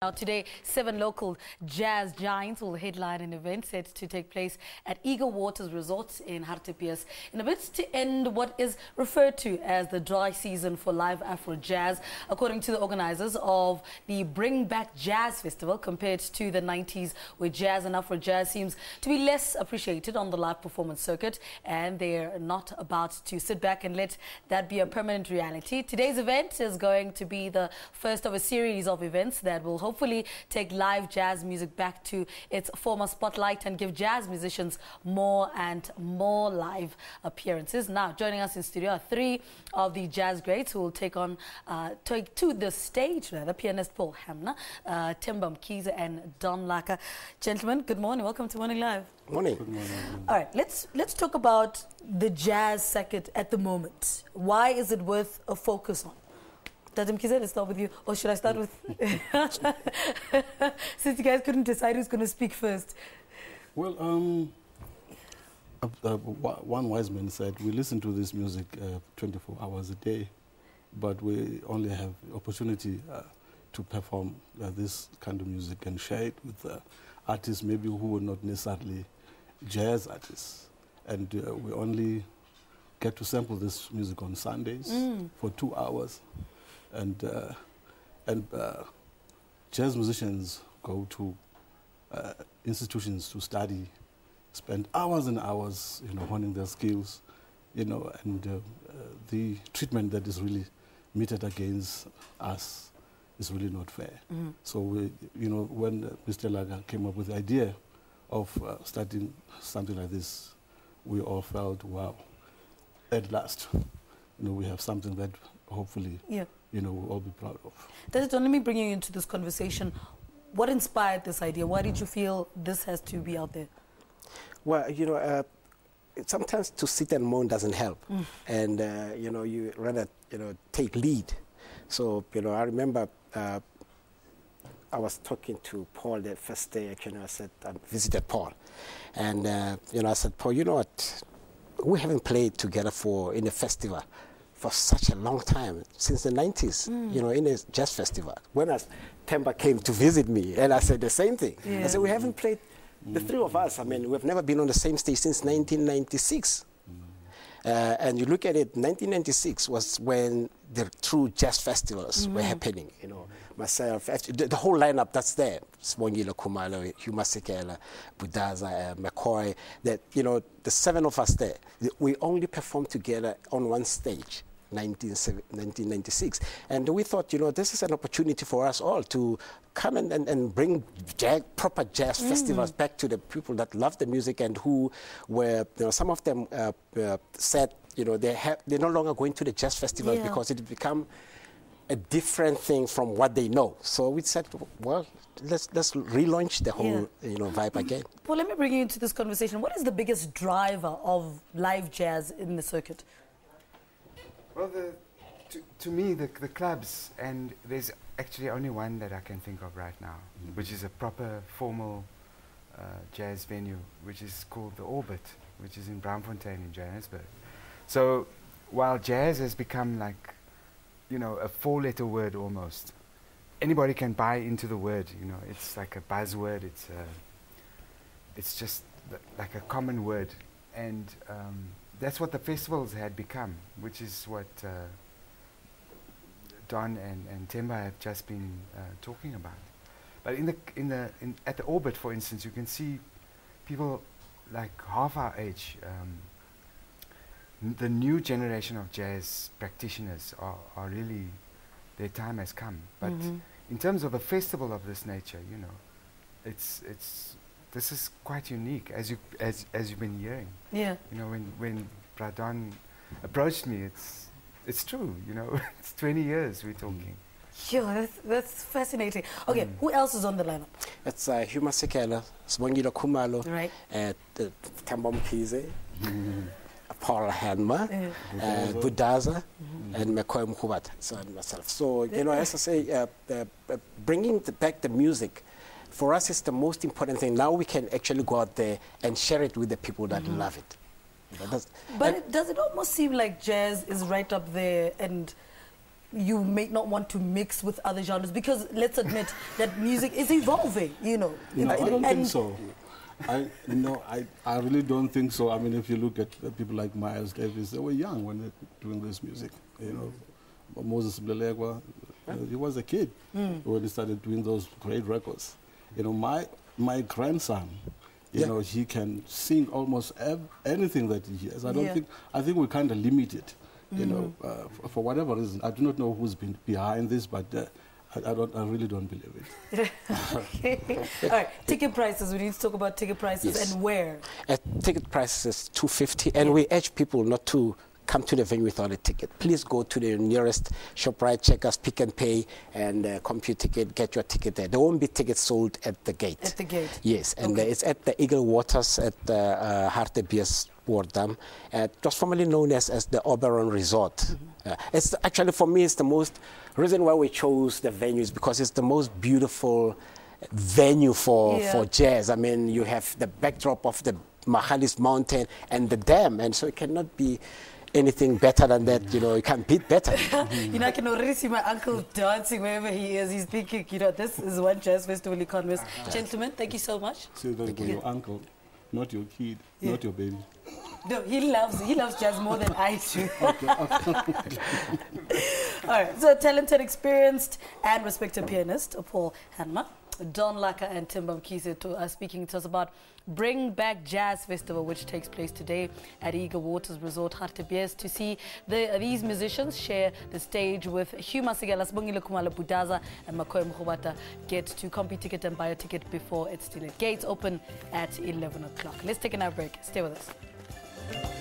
Now today, seven local jazz giants will headline an event set to take place at Eagle Waters Resort in Hartebees in a bid to end what is referred to as the dry season for live Afro jazz. According to the organizers of the Bring Back Jazz Festival, compared to the 90s where jazz and Afro jazz seems to be less appreciated on the live performance circuit and they're not about to sit back and let that be a permanent reality. Today's event is going to be the first of a series of events that will hopefully take live jazz music back to its former spotlight and give jazz musicians more and more live appearances. Now, joining us in studio are three of the jazz greats who will take on, uh, take to the stage, rather, pianist Paul Hanmer, uh, Themba Mkhize and Don Laka. Gentlemen, good morning. Welcome to Morning Live. Morning. Good morning. All right, let's let's talk about the jazz circuit at the moment. Why is it worth a focus on? Dr. Mkhize, let's start with you. Or should I start with... Since you guys couldn't decide who's going to speak first. Well, um, uh, uh, one wise man said, we listen to this music uh, 24 hours a day, but we only have opportunity uh, to perform uh, this kind of music and share it with uh, artists maybe who are not necessarily jazz artists. And we only get to sample this music on Sundays mm. for two hours. And, and jazz musicians go to uh, institutions to study, spend hours and hours, you know, honing their skills, you know, and uh, uh, the treatment that is really meted against us is really not fair. Mm -hmm. So, we, you know, when uh, Mr. Laka came up with the idea of uh, starting something like this, we all felt, wow, at last, you know, we have something that hopefully, yeah. you know, we'll all be proud of. Desmond, let me bring you into this conversation. What inspired this idea? Why did you feel this has to be out there? Well, you know, uh, sometimes to sit and moan doesn't help. Mm. And, uh, you know, you rather, you know, take lead. So, you know, I remember uh, I was talking to Paul the first day, you know, I said, I visited Paul. And, uh, you know, I said, Paul, you know what? We haven't played together for, in a festival for such a long time, since the 90s, mm. you know, in a jazz festival. When I, Themba came to visit me, and I said the same thing. Yeah. I said, we haven't played, the three of us, I mean, we've never been on the same stage since 1996. Uh, and you look at it, 1996 was when the true jazz festivals mm were happening. You know, myself, the, the, whole lineup that's there, Sibongile Khumalo, Hugh Masekela, Bhudaza, uh, McCoy, that, you know, the seven of us there, we only performed together on one stage. 1996. And we thought, you know, this is an opportunity for us all to come and, and, and bring jazz, proper jazz mm. festivals back to the people that love the music and who were, you know, some of them uh, uh, said, you know, they have, they're no longer going to the jazz festivals yeah. because it become a different thing from what they know. So we said, well, let's let's relaunch the whole yeah. you know vibe again. Well, let me bring you into this conversation. What is the biggest driver of live jazz in the circuit? Well, the, to, to me, the, the clubs, and there's actually only one that I can think of right now, mm. which is a proper formal uh, jazz venue, which is called the Orbit, which is in Braamfontein in Johannesburg. So while jazz has become like, you know, a four-letter word almost, anybody can buy into the word. You know, it's like a buzzword. It's a, it's just like a common word, and um, that's what the festivals had become, which is what uh, Don and, and Themba have just been uh, talking about. But in the in the in at the orbit, for instance, you can see people like half our age. Um, the new generation of jazz practitioners are, are really their time has come. But mm -hmm. in terms of a festival of this nature, you know, it's it's this is quite unique, as you as as you've been hearing. Yeah. You know, when when Pradon approached me, it's it's true. You know, it's 20 years we're talking. Sure, that's, that's fascinating. Okay, mm. who else is on the lineup? It's uh, Hugh Masekela, Sibongile Khumalo, right. uh, Themba Mkhize, mm. Paul Hanmer, mm. uh, Bhudaza, mm. and McCoy Mrubata, so and myself. So, you know, as I say, uh, uh, bringing the, back the music for us it's the most important thing. Now we can actually go out there and share it with the people that mm -hmm. love it. but it, does it almost seem like jazz is right up there and you may not want to mix with other genres because let's admit that music is evolving, you know. No, I don't think so. I no, I, I really don't think so. I mean, if you look at uh, people like Miles Davis, they were young when they were doing this music. You know, Moses Molelekwa, uh, he was a kid when he started doing those great records. You know, my my grandson, you Yeah. know, he can sing almost ev- anything that he hears. I don't Yeah. think I think we kind of limit it. You know, uh, f- for whatever reason, I do not know who's been behind this, but uh, I, I don't. I really don't believe it. All right, ticket prices. We need to talk about ticket prices Yes. and where. At ticket prices is 250 and we urge people not to come to the venue without a ticket. Please go to the nearest ShopRite, Checkers, Pick n Pay, and uh, Computicket, get your ticket there. There won't be tickets sold at the gate. At the gate. Yes, and Okay. uh, it's at the Eagle Waters at the uh, Hartebees Dam. Uh, it was formerly known as, as the Oberon Resort. Mm-hmm. Uh, it's actually, for me, it's the most, reason why we chose the venue is because it's the most beautiful venue for, Yeah. for jazz. I mean, you have the backdrop of the Magalies Mountain and the dam, and so it cannot be anything better than that. You know, you can't beat better. You know, I can already see my uncle dancing wherever he is. He's thinking, you know, this is one jazz festival he can't miss. Ah, ah. Gentlemen, thank you so much. See, that was your uncle, not your kid, Yeah. not your baby. No, he loves he loves jazz more than I do. All right, so talented, experienced, and respected pianist Paul Hanmer, Don Laka, and Themba Mkhize to, are speaking to us about Bring Back Jazz Festival, which takes place today at Eagle Waters Resort, Hartebees, to see the, these musicians share the stage with Hugh Masekela, Sbongile Khumalo Bhudaza, and McCoy Mrubata. Get to Computicket and buy a ticket before it's still at gates open at 11 o'clock. Let's take another break. Stay with us.